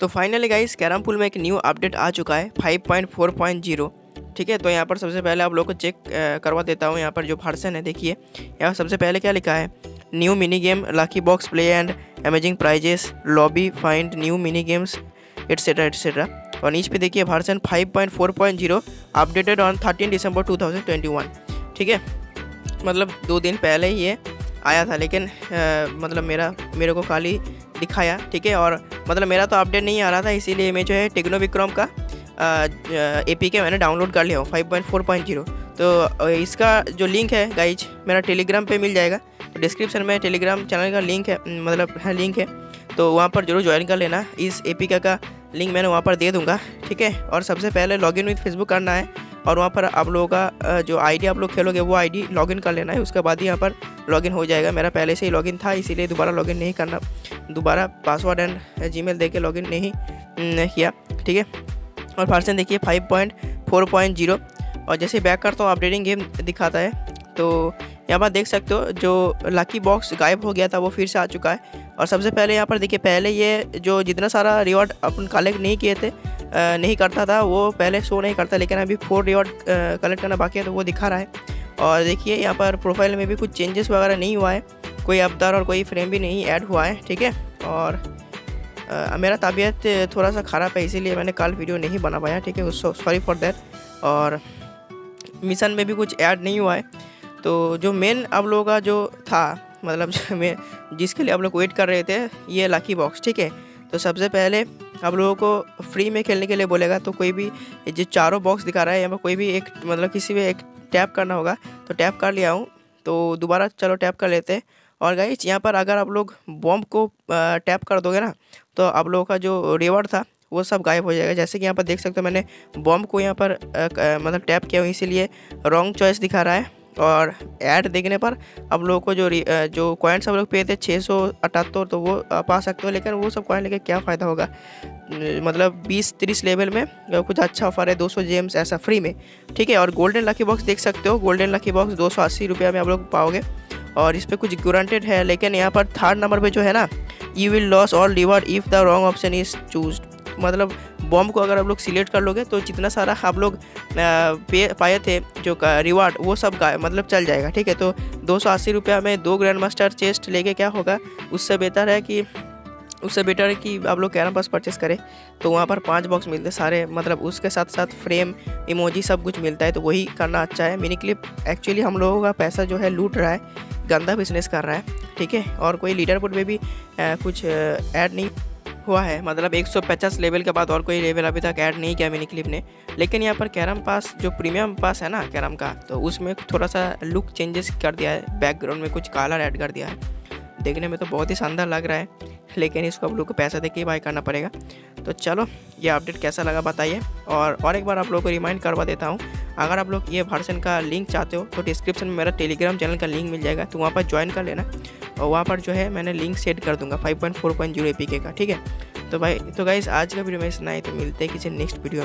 तो finally guys carrom पुल में एक न्यू अपडेट आ चुका है 5.4.0 ठीक है तो यहाँ पर सबसे पहले आप लोग को चेक करवा देता हूँ, यहाँ पर जो वर्सन है, देखिए। यहाँ सबसे पहले क्या लिखा है? New mini game lucky box play and amazing prizes lobby find new mini games etcetera etcetera और नीच पे देखिए वर्सन 5.4.0 अपडेटेड ऑन 13 दिसंबर 2021 ठीक है मतलब दो दिन पहले ही ये आया था लेकिन आ, मतलब मेरा मेरे को खाली दिखाया ठीक है? और मतलब मेरा तो अपडेट नहीं आ रहा था इसीलिए मैं जो है टेक्नो विक्रम का ए पी के मैंने डाउनलोड कर लिया हूँ five point four point zero तो इसका जो लिंक है गाइज़ मेरा टेलीग्राम पे मिल जाएगा। तो डिस्क्रिप्शन में टेलीग्राम चैनल का लिंक है मतलब है लिंक है। तो वहाँ पर ज़रूर ज्वाइन कर लेना। इस ए पी का लिंक मैंने वहाँ पर दे दूँगा ठीक है? और सबसे पहले लॉगिन विथ फेसबुक करना है। और वहाँ पर आप लोगों का जो आईडी आप लोग खेलोगे, वो आईडी लॉगिन कर लेना है। उसके बाद ही यहाँ पर लॉगिन हो जाएगा। मेरा पहले से ही लॉगिन था, इसीलिए दोबारा लॉगिन नहीं करना, दोबारा पासवर्ड एंड जी मेल दे के लॉगिन नहीं किया। ठीक है? और पर्सन देखिए five point four point zero और जैसे बैक करता हूँ अपडेटिंग गेम दिखाता है। तो यहाँ पर देख सकते हो, जो लकी बॉक्स गायब हो गया था, वो फिर से आ चुका है। और सबसे पहले यहाँ पर देखिए, पहले ये जो जितना सारा रिवॉर्ड अपन कलेक्ट नहीं किए थे नहीं करता था वो पहले शो नहीं करता लेकिन अभी फोर रिवॉर्ड कलेक्ट करना बाकी है तो वो दिखा रहा है। और देखिए यहाँ पर प्रोफ़ाइल में भी कुछ चेंजेस वगैरह नहीं हुआ है। कोई अवतार और कोई फ्रेम भी नहीं ऐड हुआ है ठीक है? और आ, मेरा तबीयत थोड़ा सा ख़राब है इसीलिए मैंने कल वीडियो नहीं बना पाया ठीक है? सॉरी फॉर देट और मिशन में भी कुछ ऐड नहीं हुआ है। तो जो मेन आप लोगों का जो था मतलब मैं जिसके लिए आप लोग वेट कर रहे थे ये लकी बॉक्स ठीक है? तो सबसे पहले आप लोगों को फ्री में खेलने के लिए बोलेगा तो कोई भी जो चारों बॉक्स दिखा रहा है यहाँ पर कोई भी एक मतलब किसी भी एक टैप करना होगा तो टैप कर लिया हूँ। तो दोबारा चलो टैप कर लेते हैं। और गाइस यहाँ पर अगर आप लोग बॉम्ब को टैप कर दोगे ना तो आप लोगों का जो रिवॉर्ड था वो सब गायब हो जाएगा। जैसे कि यहाँ पर देख सकते हो मैंने बॉम्ब को यहाँ पर आ, आ, मतलब टैप किया हूँ इसीलिए रॉन्ग चॉइस दिखा रहा है। और ऐड देखने पर आप लोगों को जो जो कॉइन्स आप लोग पे थे, छः सौ अठहत्तर तो वो पा सकते हो, लेकिन वो सब कॉइन लेके क्या फ़ायदा होगा? मतलब बीस तीस लेवल में कुछ अच्छा ऑफ़र है, दो सौ जेम्स ऐसा फ्री में, ठीक है? और गोल्डन लकी बॉक्स देख सकते हो गोल्डन लकी बॉक्स दो सौ में आप लोग पाओगे। और इस पर कुछ गारंटेड है, लेकिन यहाँ पर थर्ड नंबर पर जो है ना you will lose all reward if the wrong option is choose मतलब बॉम्ब को अगर आप लोग सिलेक्ट कर लोगे तो जितना सारा आप लोग पे पाए थे जो रिवार्ड वो सब का मतलब चल जाएगा ठीक है? तो दो सौ अस्सी रुपया में दो ग्रैंड मास्टर चेस्ट लेके क्या होगा? उससे बेहतर है कि उससे बेटर है कि आप लोग कैरम पास परचेस करें तो वहाँ पर पाँच बॉक्स मिलते सारे मतलब उसके साथ साथ फ्रेम इमोजी सब कुछ मिलता है तो वही करना अच्छा है। मिनी क्लिप एक्चुअली हम लोगों का पैसा जो है लूट रहा है गंदा बिज़नेस कर रहा है ठीक है? और कोई लीडर बोर्ड में भी आ, कुछ ऐड नहीं। हुआ है। मतलब 150 लेवल के बाद और कोई लेवल अभी तक ऐड नहीं किया मिनी क्लिप ने। लेकिन यहाँ पर कैरम पास जो प्रीमियम पास है ना कैरम का तो उसमें थोड़ा सा लुक चेंजेस कर दिया है। बैकग्राउंड में कुछ कलर ऐड कर दिया है। देखने में तो बहुत ही शानदार लग रहा है। लेकिन इसको आप लोग को पैसा दे के बाई करना पड़ेगा। तो चलो, ये अपडेट कैसा लगा बताइए। और और एक बार आप लोग को रिमाइंड करवा देता हूँ। अगर आप लोग ये वर्सन का लिंक चाहते हो तो डिस्क्रिप्शन में मेरा टेलीग्राम चैनल का लिंक मिल जाएगा। तो वहाँ पर ज्वाइन कर लेना। और वहाँ पर जो है, मैंने लिंक सेट कर दूँगा five point four point zero A का, ठीक है? तो भाई तो गाइज़ आज का वीडियो में इस ही। तो मिलते हैं किसी नेक्स्ट वीडियो में।